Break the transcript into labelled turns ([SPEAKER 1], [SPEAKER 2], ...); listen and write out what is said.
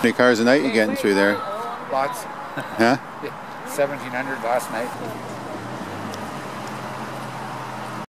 [SPEAKER 1] How many cars a night you getting through there?
[SPEAKER 2] Lots.
[SPEAKER 1] Huh?
[SPEAKER 2] 1,700 last night.